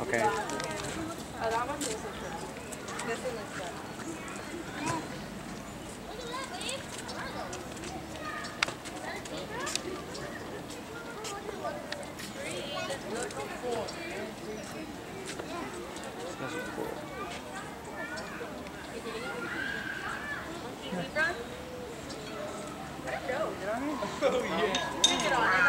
Okay. Oh, Did I? Oh, yeah. On.